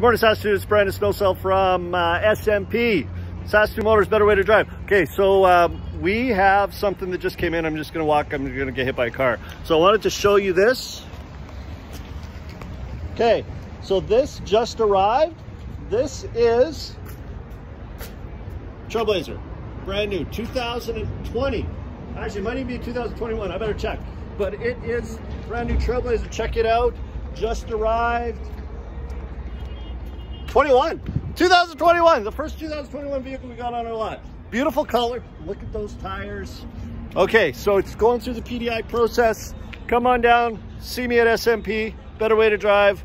Good morning, Saskatoon. It's Brandon Snowsell from uh, SMP. Saskatoon Motors, better way to drive. Okay, so um, we have something that just came in. I'm just gonna walk, I'm gonna get hit by a car. So I wanted to show you this. Okay, so this just arrived. This is Trailblazer, brand new, 2020. Actually, might even be 2021, I better check. But it is brand new Trailblazer, check it out. Just arrived. 21, 2021, the first 2021 vehicle we got on our lot. Beautiful color, look at those tires. Okay, so it's going through the PDI process. Come on down, see me at SMP, better way to drive.